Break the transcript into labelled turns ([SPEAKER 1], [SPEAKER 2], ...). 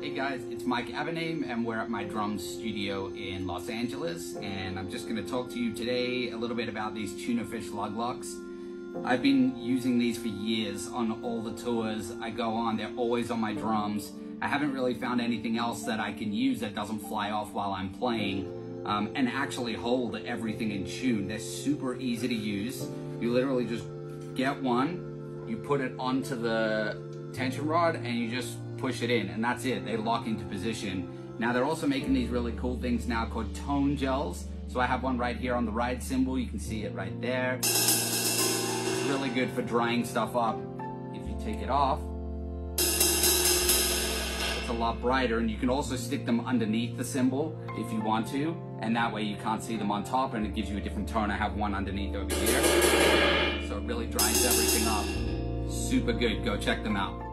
[SPEAKER 1] Hey guys, it's Mike Avenaim and we're at my drum studio in Los Angeles and I'm just going to talk to you today a little bit about these Tuner Fish lug locks. I've been using these for years on all the tours I go on. They're always on my drums. I haven't really found anything else that I can use that doesn't fly off while I'm playing um, and actually hold everything in tune. They're super easy to use. You literally just get one, you put it onto the tension rod and you just push it in and that's it. They lock into position. Now they're also making these really cool things now called tone gels. So I have one right here on the ride cymbal. You can see it right there. It's really good for drying stuff up. If you take it off, it's a lot brighter and you can also stick them underneath the cymbal if you want to. And that way you can't see them on top and it gives you a different tone. I have one underneath over here. So it really dries everything up. Super good. Go check them out.